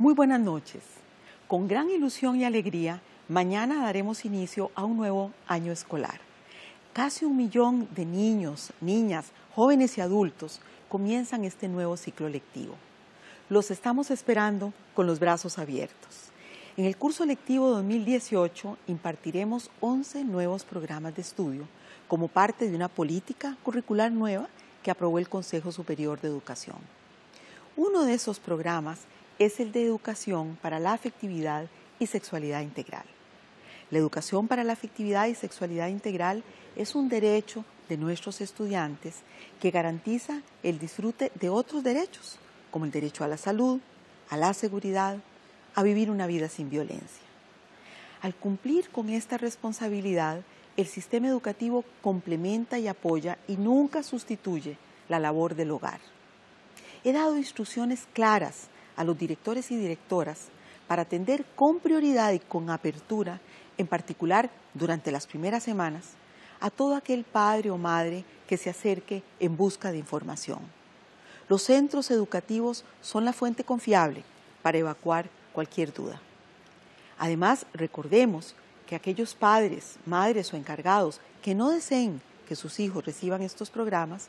Muy buenas noches. Con gran ilusión y alegría, mañana daremos inicio a un nuevo año escolar. Casi un millón de niños, niñas, jóvenes y adultos comienzan este nuevo ciclo lectivo. Los estamos esperando con los brazos abiertos. En el curso lectivo 2018 impartiremos 11 nuevos programas de estudio como parte de una política curricular nueva que aprobó el Consejo Superior de Educación. Uno de esos programas es el de Educación para la Afectividad y Sexualidad Integral. La educación para la afectividad y sexualidad integral es un derecho de nuestros estudiantes que garantiza el disfrute de otros derechos, como el derecho a la salud, a la seguridad, a vivir una vida sin violencia. Al cumplir con esta responsabilidad, el sistema educativo complementa y apoya y nunca sustituye la labor del hogar. He dado instrucciones claras a los directores y directoras para atender con prioridad y con apertura, en particular durante las primeras semanas, a todo aquel padre o madre que se acerque en busca de información. Los centros educativos son la fuente confiable para evacuar cualquier duda. Además, recordemos que aquellos padres, madres o encargados que no deseen que sus hijos reciban estos programas,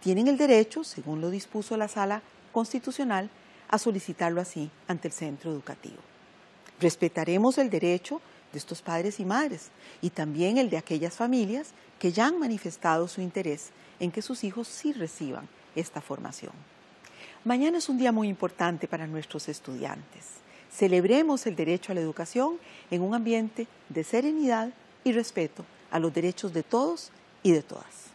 tienen el derecho, según lo dispuso la sala constitucional, a solicitarlo así ante el centro educativo. Respetaremos el derecho de estos padres y madres y también el de aquellas familias que ya han manifestado su interés en que sus hijos sí reciban esta formación. Mañana es un día muy importante para nuestros estudiantes. Celebremos el derecho a la educación en un ambiente de serenidad y respeto a los derechos de todos y de todas.